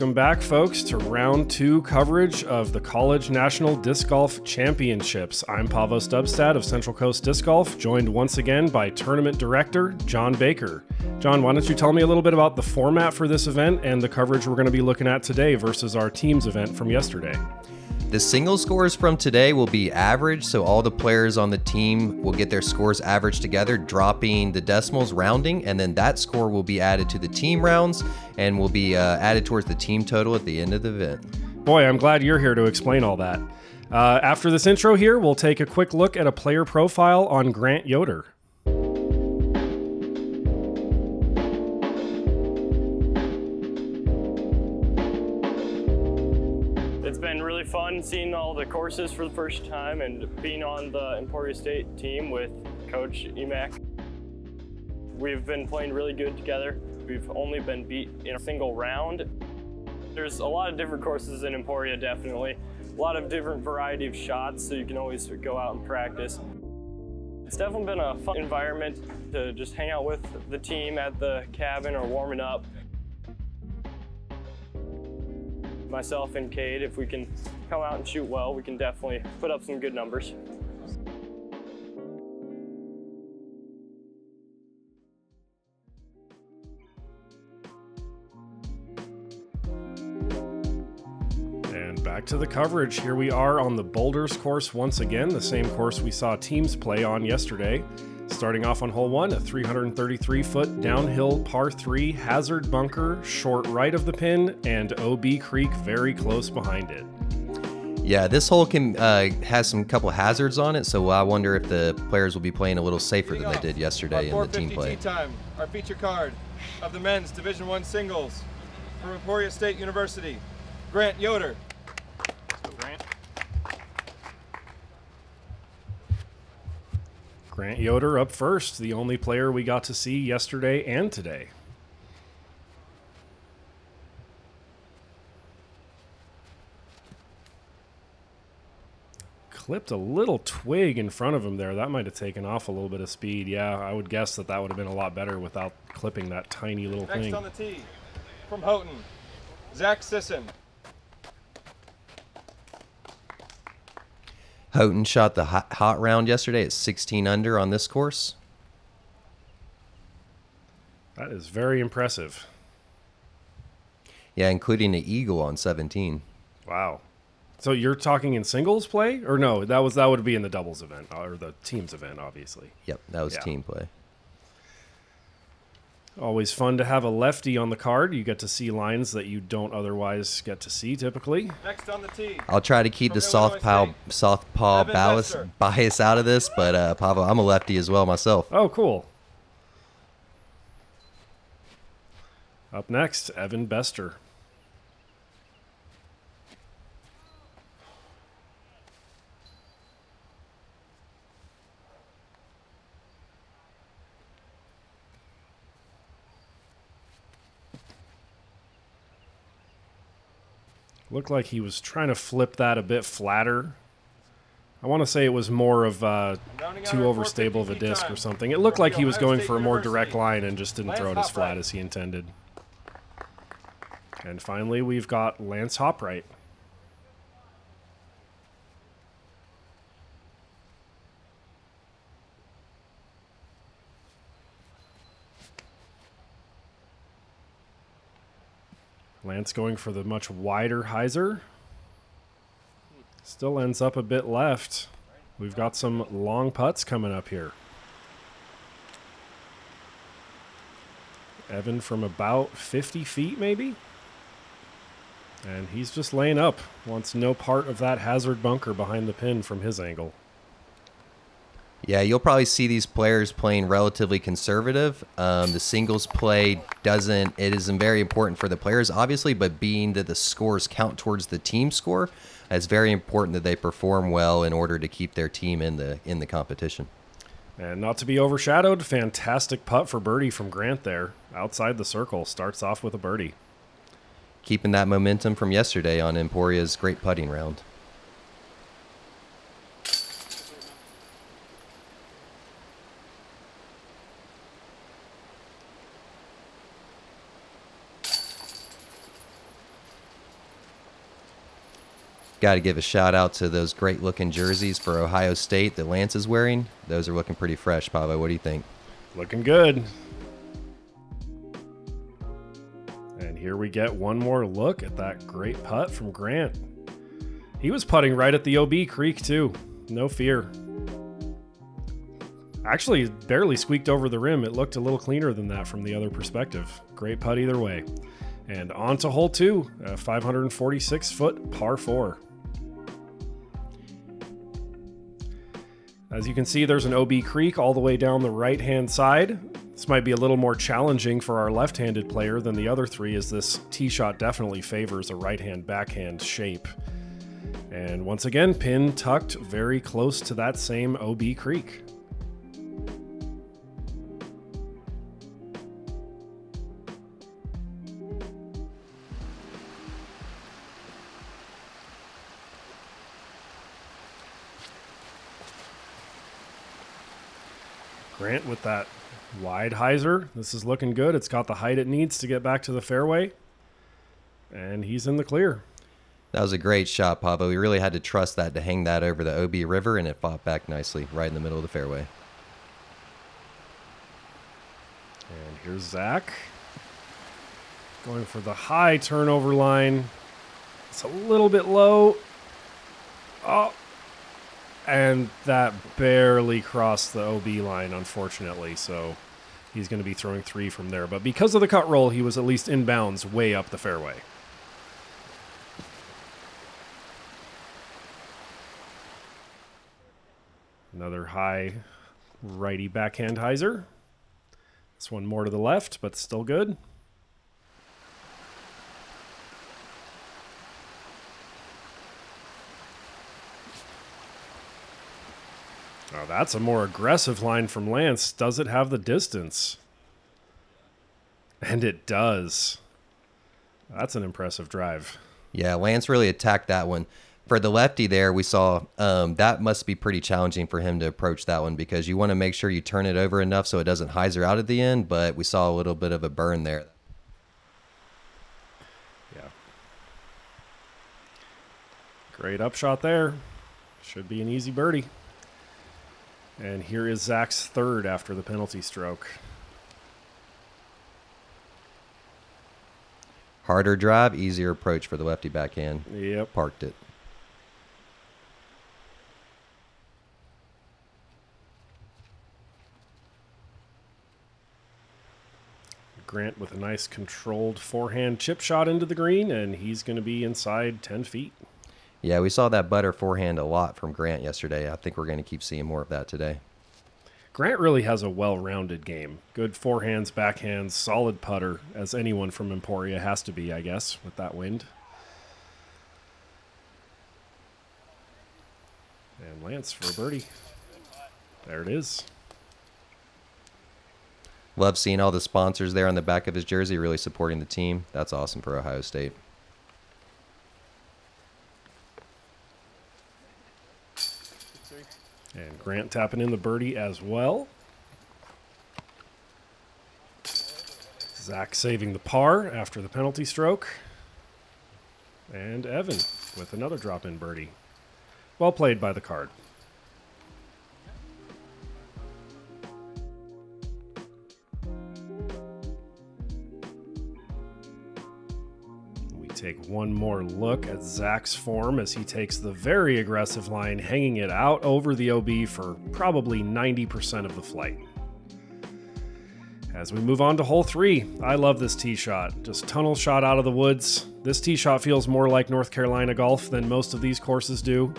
Welcome back, folks, to round two coverage of the College National Disc Golf Championships. I'm Pavvo Stubstad of Central Coast Disc Golf, joined once again by tournament director John Baker. John, why don't you tell me a little bit about the format for this event and the coverage we're going to be looking at today versus our team's event from yesterday? The single scores from today will be average, so all the players on the team will get their scores averaged together, dropping the decimals, rounding, and then that score will be added to the team rounds and will be uh, added towards the team total at the end of the event. Boy, I'm glad you're here to explain all that. Uh, after this intro here, we'll take a quick look at a player profile on Grant Yoder. Fun seeing all the courses for the first time and being on the Emporia State team with Coach Emac. We've been playing really good together. We've only been beat in a single round. There's a lot of different courses in Emporia, definitely. A lot of different variety of shots, so you can always go out and practice. It's definitely been a fun environment to just hang out with the team at the cabin or warming up myself and Cade, if we can come out and shoot well, we can definitely put up some good numbers. And back to the coverage. Here we are on the Boulders course once again, the same course we saw teams play on yesterday. Starting off on hole one, a 333 foot downhill par three hazard bunker, short right of the pin, and OB Creek very close behind it. Yeah, this hole can uh, has some couple hazards on it, so I wonder if the players will be playing a little safer than they did yesterday in the team play. time, our feature card of the men's Division One singles from Emporia State University, Grant Yoder. Grant Yoder up first, the only player we got to see yesterday and today. Clipped a little twig in front of him there. That might have taken off a little bit of speed. Yeah, I would guess that that would have been a lot better without clipping that tiny little Next thing. Next on the tee, from Houghton, Zach Sisson. Houghton shot the hot, hot round yesterday at 16 under on this course. That is very impressive. Yeah, including the eagle on 17. Wow. So you're talking in singles play, or no? That was that would be in the doubles event or the teams event, obviously. Yep, that was yeah. team play. Always fun to have a lefty on the card. You get to see lines that you don't otherwise get to see typically. Next on the tee. I'll try to keep the southpaw southpaw bias, bias out of this, but uh, Pavvo, I'm a lefty as well myself. Oh, cool. Up next, Evan Bestor. Looked like he was trying to flip that a bit flatter. I want to say it was more of uh, too overstable of a disc or something. It looked like he was going for a more direct line and just didn't throw it as flat as he intended. And finally, we've got Lance Haupricht. Lance going for the much wider hyzer. Still ends up a bit left. We've got some long putts coming up here. Evan from about 50 feet, maybe? And he's just laying up. Wants no part of that hazard bunker behind the pin from his angle. Yeah, you'll probably see these players playing relatively conservative. Um, the singles play doesn't, it isn't very important for the players, obviously, but being that the scores count towards the team score, it's very important that they perform well in order to keep their team in the in the competition. And not to be overshadowed, fantastic putt for birdie from Grant there. Outside the circle, starts off with a birdie. Keeping that momentum from yesterday on Emporia's great putting round. Got to give a shout out to those great looking jerseys for Ohio State that Lance is wearing. Those are looking pretty fresh, Pavvo. What do you think? Looking good. And here we get one more look at that great putt from Grant. He was putting right at the OB Creek, too. No fear. Actually, barely squeaked over the rim. It looked a little cleaner than that from the other perspective. Great putt either way. And on to hole two, a 546 foot par four. As you can see, there's an OB Creek all the way down the right hand side. This might be a little more challenging for our left handed player than the other three, as this tee shot definitely favors a right hand backhand shape. And once again, pin tucked very close to that same OB Creek. Grant with that wide hyzer. This is looking good. It's got the height it needs to get back to the fairway. And he's in the clear. That was a great shot, Pavvo. We really had to trust that to hang that over the OB River, and it fought back nicely right in the middle of the fairway. And here's Zach. Going for the high turnover line. It's a little bit low. Oh. And that barely crossed the OB line, unfortunately. So he's going to be throwing three from there. But because of the cut roll, he was at least inbounds way up the fairway. Another high righty backhand hyzer. This one more to the left, but still good. Oh, that's a more aggressive line from Lance. Does it have the distance? And it does. That's an impressive drive. Yeah, Lance really attacked that one. For the lefty there, we saw um, that must be pretty challenging for him to approach that one because you want to make sure you turn it over enough so it doesn't hyzer out at the end, but we saw a little bit of a burn there. Yeah. Great upshot there. Should be an easy birdie. And here is Zach's third after the penalty stroke. Harder drive, easier approach for the lefty backhand. Yep. Parked it. Grant with a nice controlled forehand chip shot into the green, and he's going to be inside 10 feet. Yeah, we saw that butter forehand a lot from Grant yesterday. I think we're going to keep seeing more of that today. Grant really has a well rounded game. Good forehands, backhands, solid putter, as anyone from Emporia has to be, I guess, with that wind. And Lance for a birdie. There it is. Love seeing all the sponsors there on the back of his jersey, really supporting the team. That's awesome for Ohio State. Grant tapping in the birdie as well. Zach saving the par after the penalty stroke. And Evan with another drop in birdie. Well played by the card. Take one more look at Zach's form as he takes the very aggressive line, hanging it out over the OB for probably 90% of the flight. As we move on to hole three, I love this tee shot. Just tunnel shot out of the woods. This tee shot feels more like North Carolina golf than most of these courses do,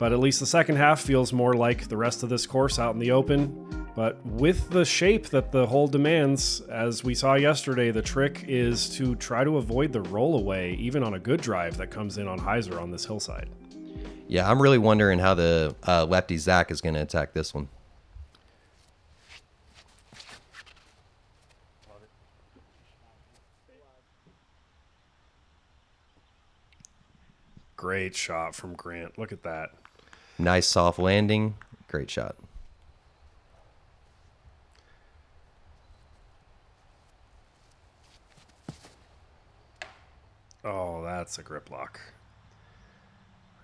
but at least the second half feels more like the rest of this course out in the open. But with the shape that the hole demands, as we saw yesterday, the trick is to try to avoid the rollaway, even on a good drive that comes in on hyzer on this hillside. Yeah, I'm really wondering how the uh, lefty Zach is going to attack this one. Great shot from Grant. Look at that. Nice soft landing. Great shot. Oh, that's a grip lock.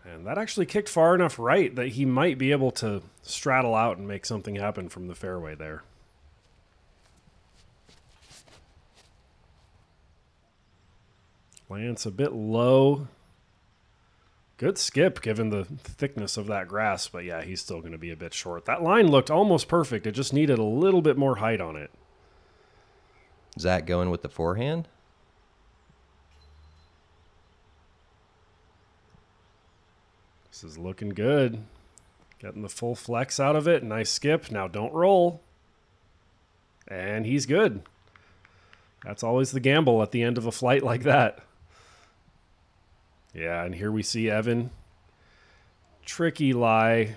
And that actually kicked far enough right that he might be able to straddle out and make something happen from the fairway there. Lance a bit low. Good skip given the thickness of that grass, but yeah, he's still going to be a bit short. That line looked almost perfect. It just needed a little bit more height on it. Zach going with the forehand. This is looking good. Getting the full flex out of it. Nice skip. Now don't roll. And he's good. That's always the gamble at the end of a flight like that. Yeah, and here we see Evan. Tricky lie.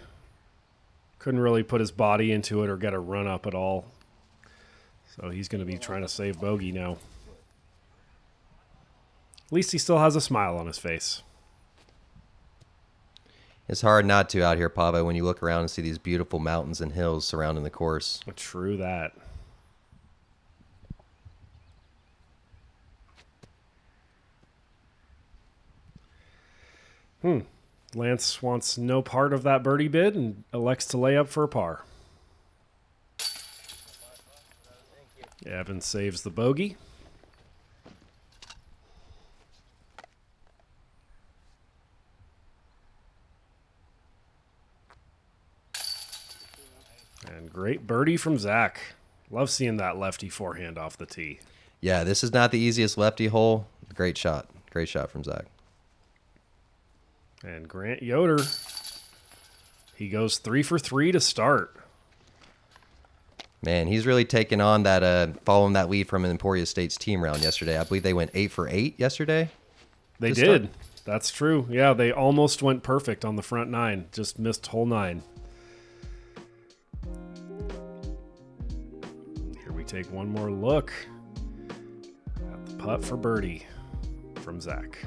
Couldn't really put his body into it or get a run up at all. So he's going to be trying to save bogey now. At least he still has a smile on his face. It's hard not to out here, Pavvo, when you look around and see these beautiful mountains and hills surrounding the course. True that. Hmm. Lance wants no part of that birdie bid and elects to lay up for a par. Evan saves the bogey. Great birdie from Zach. Love seeing that lefty forehand off the tee. Yeah, this is not the easiest lefty hole. Great shot. Great shot from Zach. And Grant Yoder, he goes three for three to start. Man, he's really taken on that, uh, following that lead from Emporia State's team round yesterday. I believe they went eight for eight yesterday. They did. start. That's true. Yeah, they almost went perfect on the front nine, just missed hole nine. Take one more look at the putt for birdie from Zach.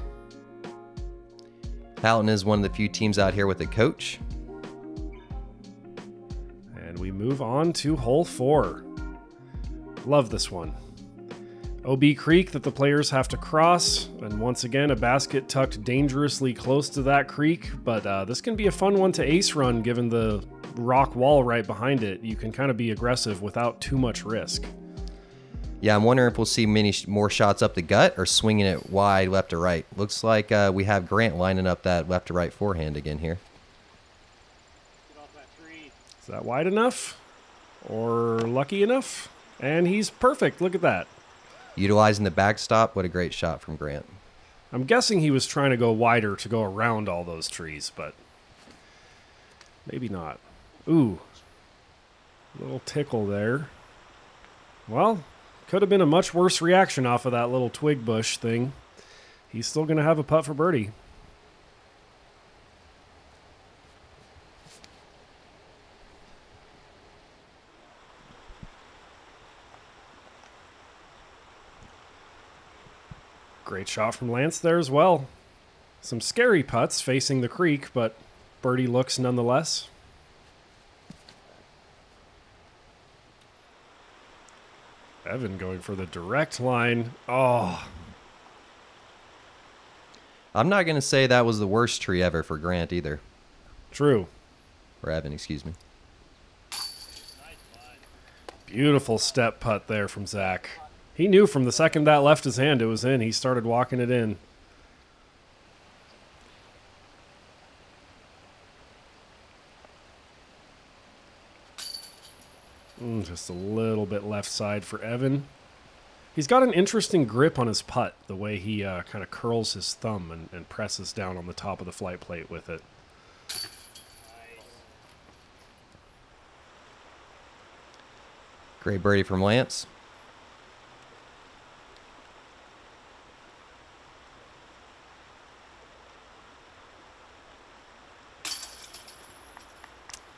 Houghton is one of the few teams out here with a coach. And we move on to hole four. Love this one. OB Creek that the players have to cross, and once again, a basket tucked dangerously close to that creek. But uh, this can be a fun one to ace run given the rock wall right behind it. You can kind of be aggressive without too much risk. Yeah, I'm wondering if we'll see many sh- more shots up the gut or swinging it wide left to right. Looks like uh, we have Grant lining up that left to right forehand again here. Is that wide enough? Or lucky enough? And he's perfect. Look at that. Utilizing the backstop, what a great shot from Grant. I'm guessing he was trying to go wider to go around all those trees, but maybe not. Ooh, little tickle there. Well, could have been a much worse reaction off of that little twig bush thing. He's still going to have a putt for birdie. Great shot from Lance there as well. Some scary putts facing the creek, but birdie looks nonetheless. Evan going for the direct line. Oh, I'm not going to say that was the worst tree ever for Grant either. true. Or Evan, excuse me. Beautiful step putt there from Zach. He knew from the second that left his hand it was in. He started walking it in. Just a little bit left side for Evan. He's got an interesting grip on his putt, the way he uh, kind of curls his thumb and, and presses down on the top of the flight plate with it. Great birdie from Lance.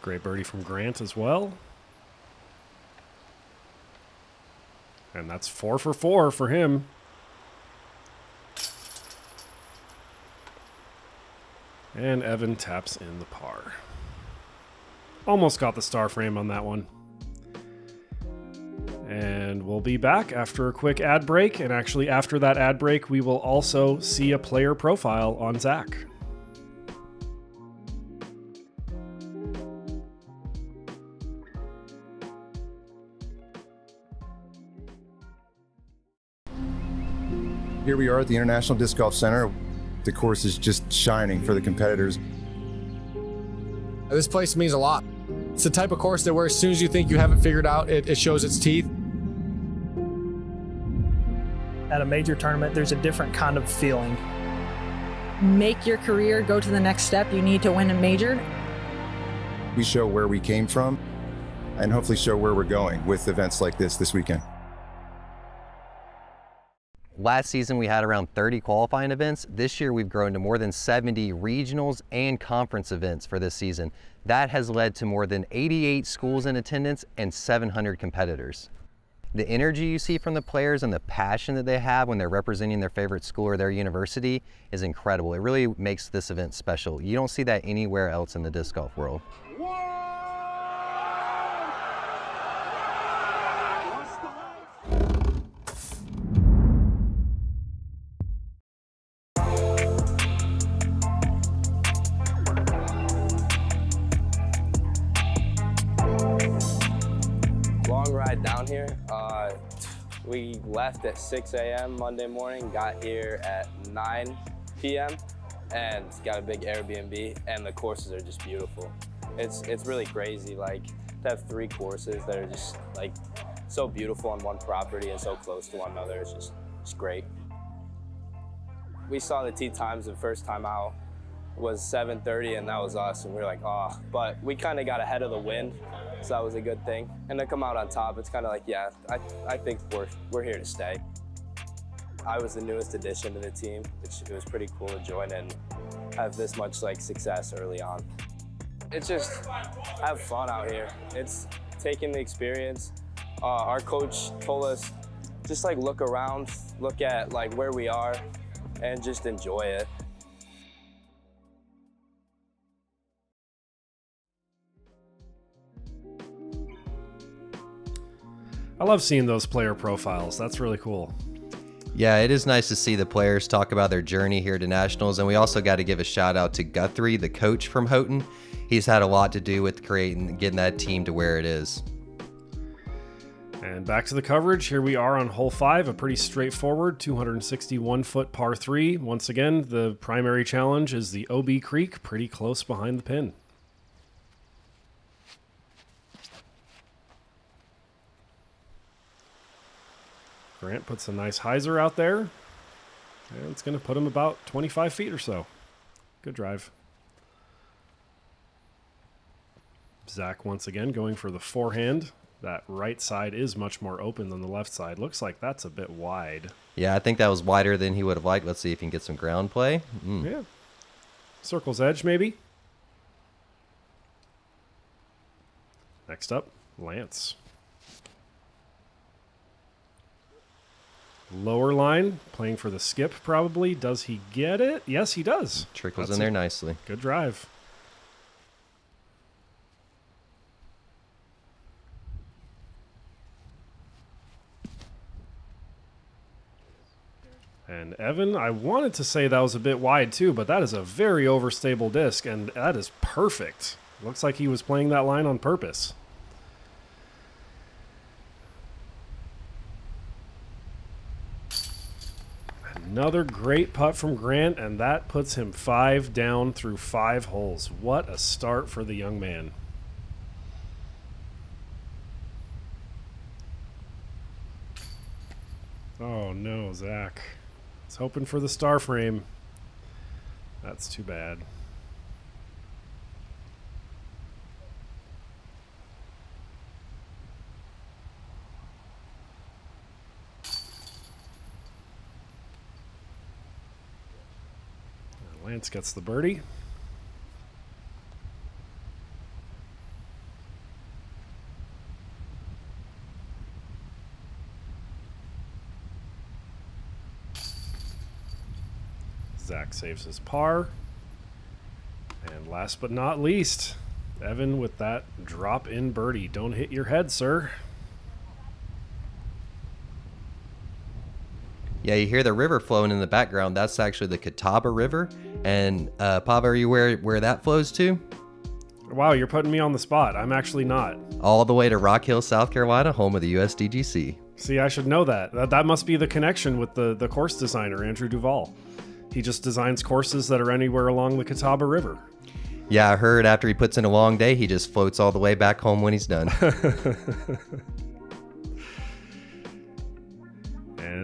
Great birdie from Grant as well. And that's four for four for him. And Evan taps in the par. Almost got the star frame on that one. And we'll be back after a quick ad break. And actually, after that ad break, we will also see a player profile on Zach. Here we are at the International Disc Golf Center. The course is just shining for the competitors. This place means a lot. It's the type of course that where as soon as you think you have it figured out, it, it shows its teeth. At a major tournament, there's a different kind of feeling. Make your career go to the next step, you need to win a major. We show where we came from and hopefully show where we're going with events like this this weekend. Last season we had around 30 qualifying events. This year we've grown to more than 70 regionals and conference events for this season. That has led to more than 88 schools in attendance and 700 competitors. The energy you see from the players and the passion that they have when they're representing their favorite school or their university is incredible. It really makes this event special. You don't see that anywhere else in the disc golf world. long we left at 6 a.m. Monday morning, got here at 9 p.m. and got a big Airbnb and the courses are just beautiful. It's, it's really crazy like to have three courses that are just like so beautiful on one property and so close to one another. It's just, it's great. We saw the tee times the first time out was 7.30 and that was us and we were like, oh, but we kind of got ahead of the wind, so that was a good thing. And to come out on top, it's kind of like, yeah, I, I think we're, we're here to stay. I was the newest addition to the team, which it was pretty cool to join and have this much like success early on. It's just have fun out here. It's taking the experience. Uh, our coach told us just like look around, look at like where we are and just enjoy it. I love seeing those player profiles. That's really cool. Yeah, it is nice to see the players talk about their journey here to nationals, and we also got to give a shout out to Guthrie, the coach from Houghton. He's had a lot to do with creating, getting that team to where it is. And back to the coverage. Here we are on hole five, a pretty straightforward 261 foot par three. Once again, the primary challenge is the OB Creek, pretty close behind the pin. Grant puts a nice hyzer out there. And it's going to put him about 25 feet or so. Good drive. Zach once again going for the forehand. That right side is much more open than the left side. Looks like that's a bit wide. Yeah, I think that was wider than he would have liked. Let's see if he can get some ground play. Mm. Yeah. Circle's edge, maybe. Next up, Lance. Lower line, playing for the skip probably. Does he get it? Yes, he does. Trickles That's in there nicely. Good drive. And Evan, I wanted to say that was a bit wide too, but that is a very overstable disc, and that is perfect. Looks like he was playing that line on purpose. Another great putt from Grant, and that puts him five down through five holes. What a start for the young man. Oh no, Zach. It's hoping for the star frame. That's too bad. Gets the birdie. Zach saves his par. And last but not least, Evan with that drop in birdie. Don't hit your head, sir. Yeah, you hear the river flowing in the background. That's actually the Catawba River. And uh, are you where where that flows to? Wow, you're putting me on the spot. I'm actually not. All the way to Rock Hill, South Carolina, home of the USDGC. See, I should know that. That, that must be the connection with the, the course designer, Andrew Duval. He just designs courses that are anywhere along the Catawba River. Yeah, I heard after he puts in a long day, he just floats all the way back home when he's done.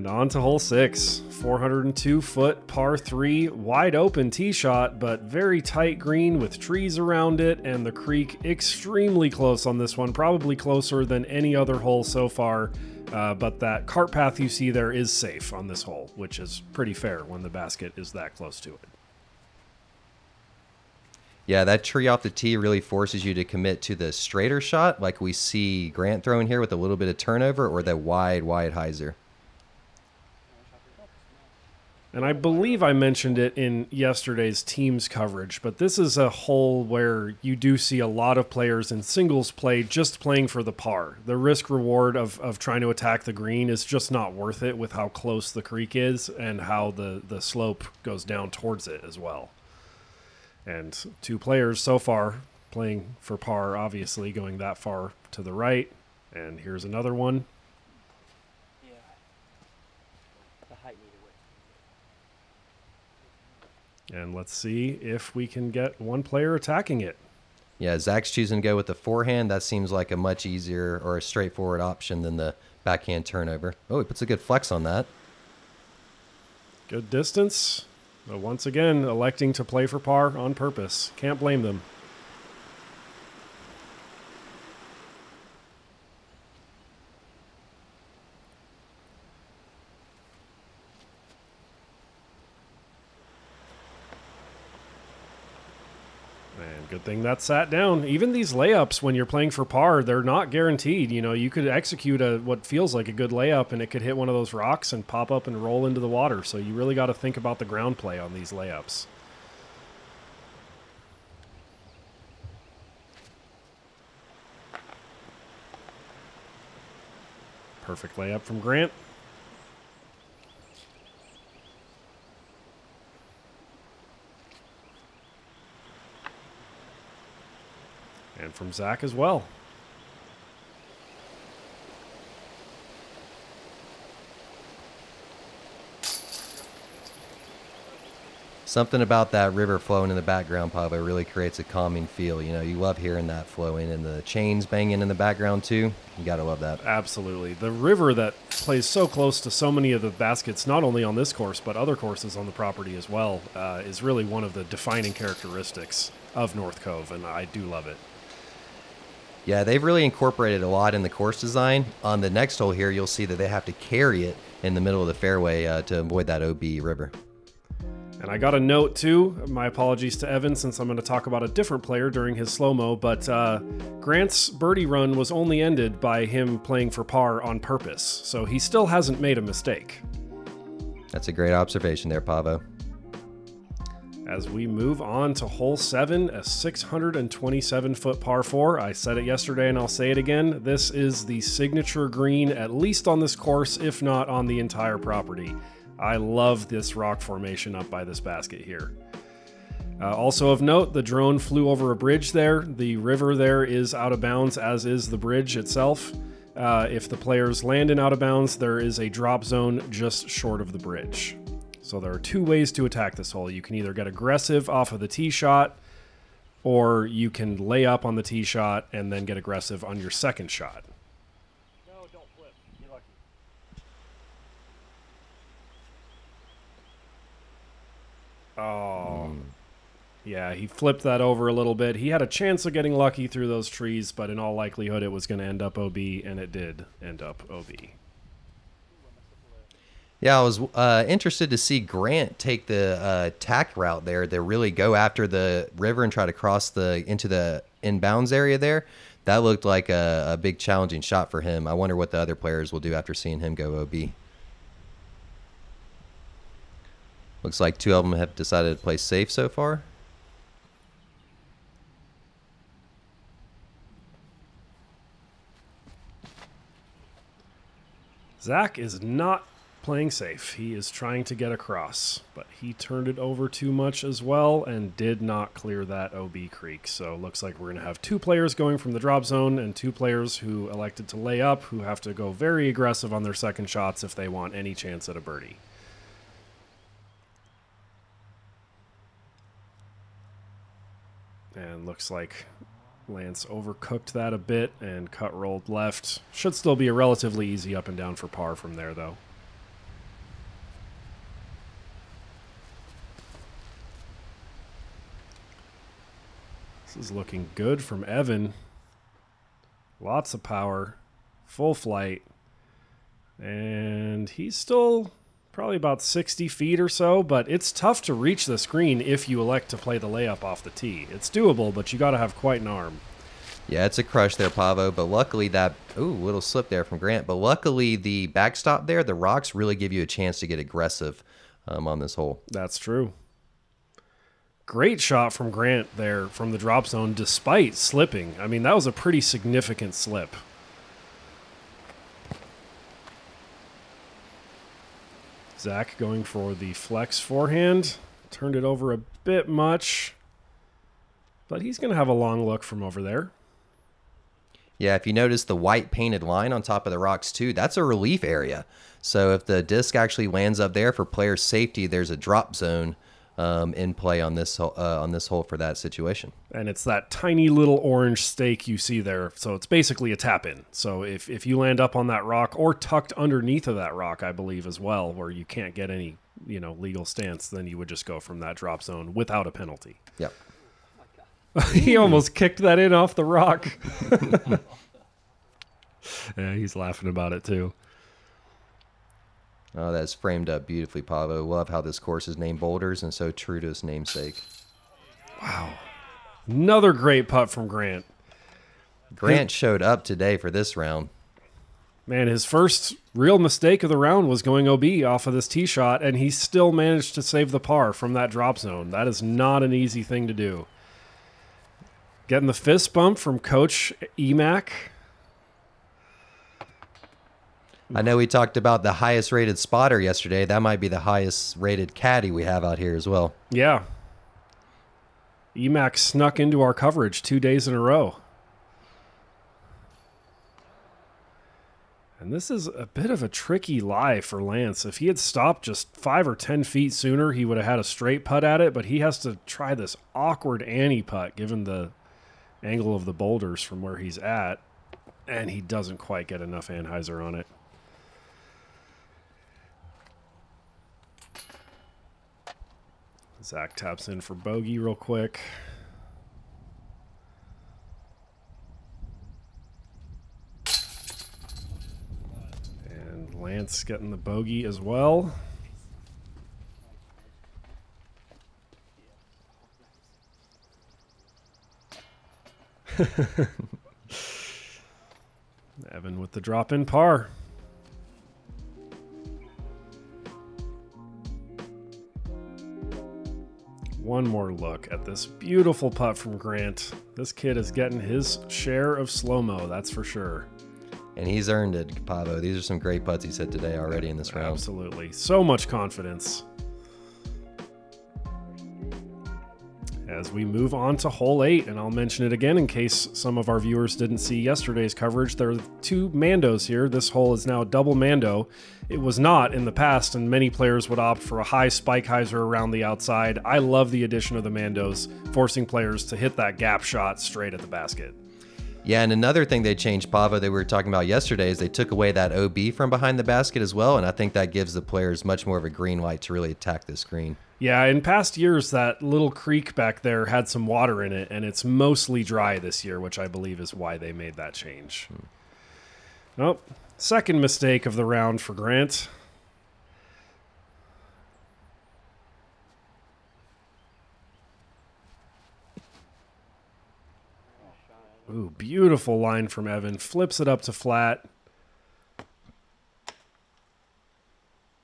and on to hole six. 402 foot par 3 wide open tee shot but very tight green with trees around it and the creek extremely close on this one probably closer than any other hole so far uh, but that cart path you see there is safe on this hole which is pretty fair when the basket is that close to it yeah, that tree off the tee really forces you to commit to the straighter shot, like we see Grant throwing here with a little bit of turnover, or the wide, wide hyzer. And I believe I mentioned it in yesterday's teams coverage, but this is a hole where you do see a lot of players in singles play just playing for the par. The risk reward of, of trying to attack the green is just not worth it with how close the creek is and how the, the slope goes down towards it as well. And two players so far playing for par, obviously going that far to the right. And here's another one And let's see if we can get one player attacking it. Yeah, Zach's choosing to go with the forehand. That seems like a much easier or a straightforward option than the backhand turnover. Oh, he puts a good flex on that. Good distance. But once again, electing to play for par on purpose. Can't blame them. That sat down. Even these layups, when you're playing for par, they're not guaranteed. You know, you could execute a what feels like a good layup, and it could hit one of those rocks and pop up and roll into the water. So you really got to think about the ground play on these layups. Perfect layup from Grant. And from Zach as well. Something about that river flowing in the background, Pavvo, really creates a calming feel. You know, you love hearing that flowing and the chains banging in the background too. You gotta love that. Absolutely, the river that plays so close to so many of the baskets, not only on this course but other courses on the property as well, uh, is really one of the defining characteristics of North Cove, and I do love it. Yeah, they've really incorporated a lot in the course design. On the next hole here, you'll see that they have to carry it in the middle of the fairway uh, to avoid that OB river. And I got a note too. My apologies to Evan since I'm going to talk about a different player during his slow mo. But uh, Grant's birdie run was only ended by him playing for par on purpose. So he still hasn't made a mistake. That's a great observation there, Pavvo as we move on to hole seven, a 627 foot par four. I said it yesterday and I'll say it again. This is the signature green, at least on this course, if not on the entire property. I love this rock formation up by this basket here. Uh, also of note, the drone flew over a bridge there. The river there is out of bounds, as is the bridge itself. Uh, if the players land in out of bounds, there is a drop zone just short of the bridge. So there are two ways to attack this hole. You can either get aggressive off of the tee shot, or you can lay up on the tee shot and then get aggressive on your second shot. No, don't flip. You're lucky. Oh. Mm. Yeah, he flipped that over a little bit. He had a chance of getting lucky through those trees, but in all likelihood, it was going to end up OB, and it did end up OB. Yeah, I was uh, interested to see Grant take the uh, tack route there to really go after the river and try to cross the into the inbounds area there. That looked like a, a big challenging shot for him. I wonder what the other players will do after seeing him go OB. Looks like two of them have decided to play safe so far. Zach is not playing safe. He is trying to get across, but he turned it over too much as well and did not clear that OB creek. So looks like we're going to have two players going from the drop zone and two players who elected to lay up who have to go very aggressive on their second shots if they want any chance at a birdie. And looks like Lance overcooked that a bit and cut rolled left. Should still be a relatively easy up and down for par from there, though. This is looking good from Evan. Lots of power, full flight. And he's still probably about 60 feet or so, but it's tough to reach the screen if you elect to play the layup off the tee. It's doable, but you got to have quite an arm. Yeah, it's a crush there, Pavvo. But luckily that ooh, little slip there from Grant. But luckily the backstop there, the rocks really give you a chance to get aggressive um, on this hole. That's true. Great shot from Grant there from the drop zone, despite slipping. I mean, that was a pretty significant slip. Zach going for the flex forehand. Turned it over a bit much. But he's going to have a long look from over there. Yeah, if you notice the white painted line on top of the rocks too, that's a relief area. So if the disc actually lands up there for player safety, there's a drop zone um, in play on this uh, on this hole for that situation. And it's that tiny little orange stake you see there. So it's basically a tap in. So if, if you land up on that rock or tucked underneath of that rock, I believe as well, where you can't get any you know legal stance, then you would just go from that drop zone without a penalty. Yep. he almost kicked that in off the rock. yeah, he's laughing about it too. Oh, that's framed up beautifully, Pavvo. Love how this course is named Boulders and so true to its namesake. Wow. Another great putt from Grant. Grant showed up today for this round. Man, his first real mistake of the round was going OB off of this tee shot, and he still managed to save the par from that drop zone. That is not an easy thing to do. Getting the fist bump from Coach Emac. I know we talked about the highest rated spotter yesterday. That might be the highest rated caddy we have out here as well. Yeah. Emac snuck into our coverage two days in a row. And this is a bit of a tricky lie for Lance. If he had stopped just five or ten feet sooner, he would have had a straight putt at it, but he has to try this awkward Annie putt given the angle of the boulders from where he's at. And he doesn't quite get enough anhyzer on it. Zach taps in for bogey real quick. And Lance getting the bogey as well. Evan with the drop in par. One more look at this beautiful putt from Grant. This kid is getting his share of slow mo, that's for sure. And he's earned it, Pavvo. These are some great putts he's hit today already in this round. Absolutely. So much confidence. As we move on to hole eight, and I'll mention it again in case some of our viewers didn't see yesterday's coverage. There are two Mandos here. This hole is now a double Mando. It was not in the past, and many players would opt for a high spike hyzer around the outside. I love the addition of the Mandos, forcing players to hit that gap shot straight at the basket. Yeah, and another thing they changed, Pavvo, that we were talking about yesterday is they took away that OB from behind the basket as well, and I think that gives the players much more of a green light to really attack this green. Yeah, in past years, that little creek back there had some water in it, and it's mostly dry this year, which I believe is why they made that change. Hmm. Nope. Second mistake of the round for Grant. Ooh, beautiful line from Evan. Flips it up to flat.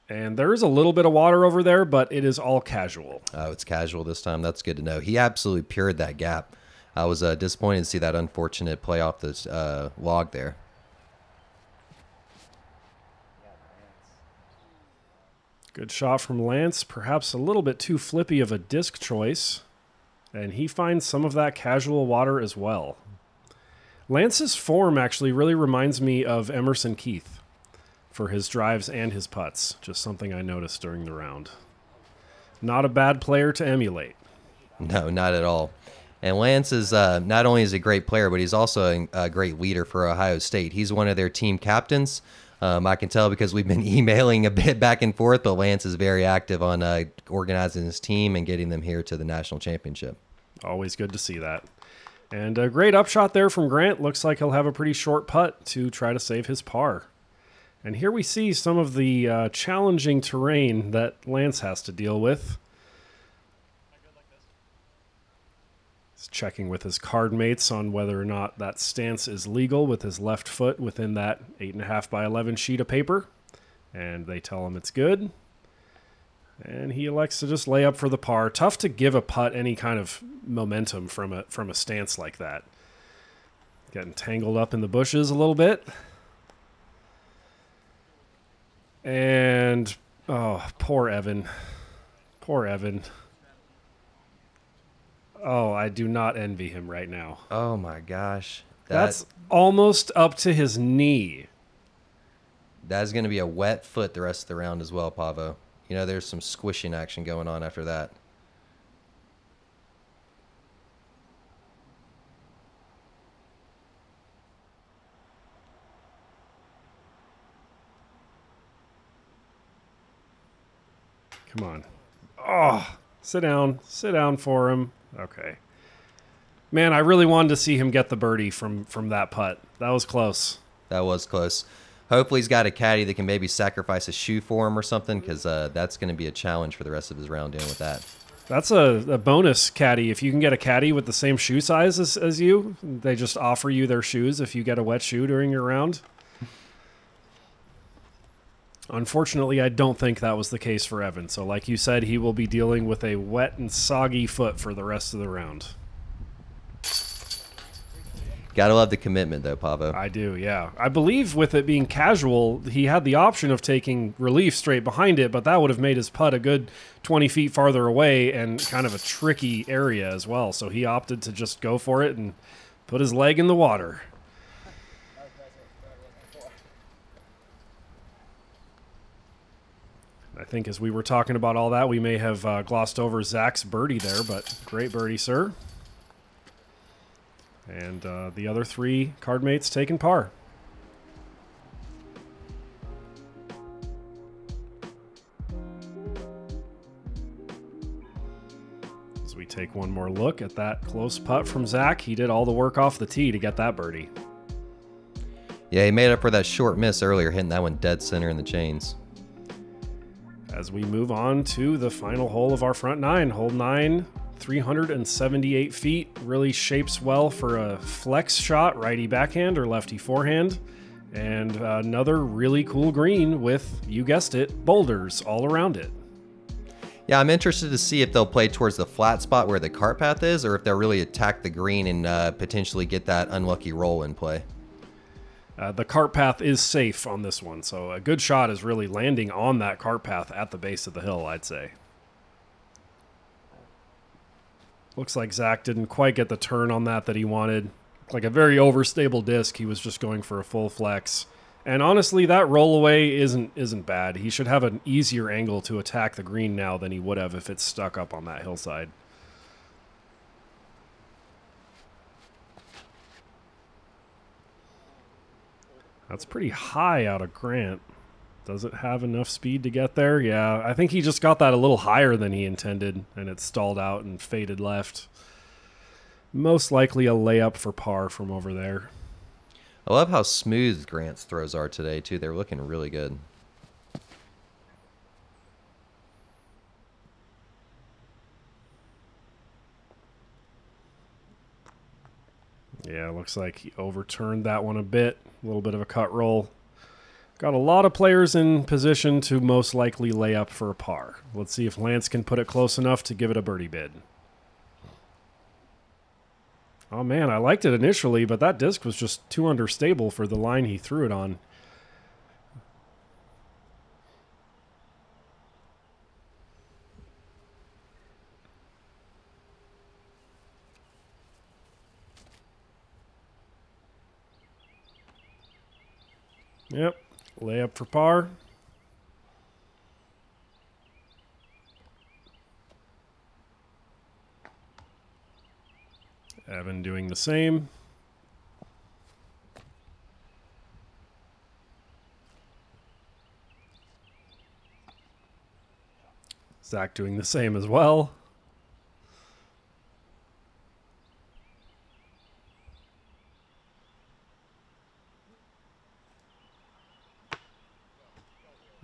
And there is a little bit of water over there, but it is all casual. Oh, it's casual this time. That's good to know. He absolutely pured that gap. I was uh, disappointed to see that unfortunate play off this uh, log there. Good shot from Lance, perhaps a little bit too flippy of a disc choice. And he finds some of that casual water as well. Lance's form actually really reminds me of Emerson Keith for his drives and his putts. Just something I noticed during the round. Not a bad player to emulate. No, not at all. And Lance is uh, not only is a great player, but he's also a, great leader for Ohio State. He's one of their team captains. Um, I can tell because we've been emailing a bit back and forth, but Lance is very active on uh, organizing his team and getting them here to the national championship. Always good to see that. And a great upshot there from Grant. Looks like he'll have a pretty short putt to try to save his par. And here we see some of the uh, challenging terrain that Lance has to deal with. He's checking with his card mates on whether or not that stance is legal with his left foot within that 8.5 by 11 sheet of paper. And they tell him it's good. And he elects to just lay up for the par. Tough to give a putt any kind of momentum from a from a stance like that. Getting tangled up in the bushes a little bit. And oh, poor Evan. Poor Evan. Oh, I do not envy him right now. Oh my gosh. That, That's almost up to his knee. That's going to be a wet foot the rest of the round as well, Pavvo. You know, there's some squishing action going on after that. Come on. Oh, sit down. Sit down for him. Okay. Man, I really wanted to see him get the birdie from from that putt. That was close. That was close. Hopefully, he's got a caddy that can maybe sacrifice a shoe for him or something, because uh, that's going to be a challenge for the rest of his round dealing with that. That's a, a, bonus caddy. If you can get a caddy with the same shoe size as, as you, they just offer you their shoes if you get a wet shoe during your round. Unfortunately, I don't think that was the case for Evan. So, like you said, he will be dealing with a wet and soggy foot for the rest of the round. Gotta love the commitment, though, Pavvo. I do, yeah. I believe with it being casual, he had the option of taking relief straight behind it, but that would have made his putt a good 20 feet farther away and kind of a tricky area as well. So he opted to just go for it and put his leg in the water. I think as we were talking about all that, we may have uh, glossed over Zach's birdie there, but great birdie, sir. And uh, the other three card mates taking par. As we take one more look at that close putt from Zach, he did all the work off the tee to get that birdie. Yeah, he made up for that short miss earlier, hitting that one dead center in the chains as we move on to the final hole of our front nine. Hole nine, 378 feet, really shapes well for a flex shot, righty backhand or lefty forehand. And another really cool green with, you guessed it, boulders all around it. Yeah, I'm interested to see if they'll play towards the flat spot where the cart path is, or if they'll really attack the green and uh, potentially get that unlucky roll in play. Uh, the cart path is safe on this one, so a good shot is really landing on that cart path at the base of the hill, I'd say. Looks like Zach didn't quite get the turn on that that he wanted. Like a very overstable disc, he was just going for a full flex. And honestly, that rollaway isn't isn't bad. He should have an easier angle to attack the green now than he would have if it's stuck up on that hillside. That's pretty high out of Grant. Does it have enough speed to get there? Yeah, I think he just got that a little higher than he intended, and it stalled out and faded left. Most likely a layup for par from over there. I love how smooth Grant's throws are today, too. They're looking really good. Yeah, looks like he overturned that one a bit. A little bit of a cut roll. Got a lot of players in position to most likely lay up for a par. Let's see if Lance can put it close enough to give it a birdie bid. Oh man, I liked it initially, but that disc was just too understable for the line he threw it on. Yep. Layup for par. Evan doing the same. Zach doing the same as well.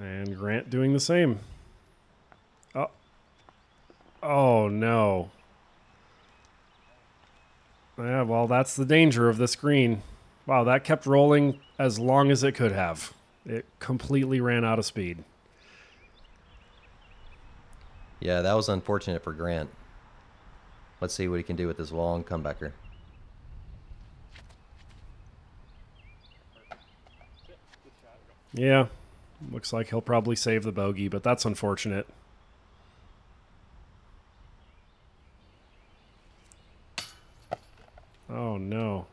And Grant doing the same. Oh. Oh no. Yeah, well, that's the danger of this green. Wow, that kept rolling as long as it could have. It completely ran out of speed. Yeah, that was unfortunate for Grant. Let's see what he can do with this long comebacker. Yeah, looks like he'll probably save the bogey, but that's unfortunate. Oh no.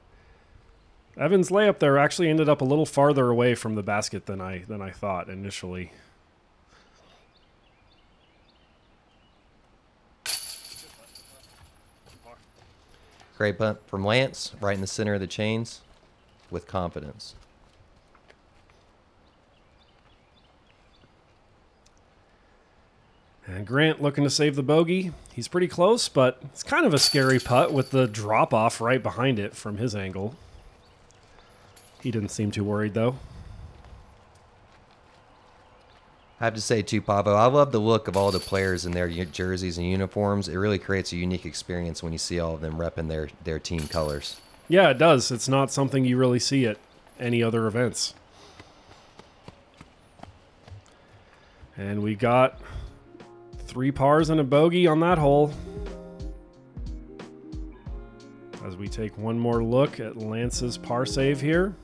Evan's layup there actually ended up a little farther away from the basket than I than I thought initially. Great punt from Lance, right in the center of the chains, with confidence. And Grant looking to save the bogey. He's pretty close, but it's kind of a scary putt with the drop off right behind it from his angle. He didn't seem too worried though. I have to say too, Pavvo, I love the look of all the players in their jerseys and uniforms. It really creates a unique experience when you see all of them repping their, their team colors. Yeah, it does. It's not something you really see at any other events. And we got three pars and a bogey on that hole. As we take one more look at Lance's par save here.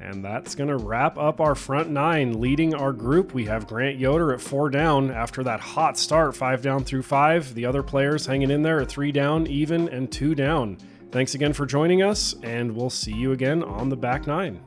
And that's going to wrap up our front nine. Leading our group, we have Grant Yoder at four down after that hot start, five down through five. The other players hanging in there at three down, even, and two down. Thanks again for joining us, and we'll see you again on the back nine.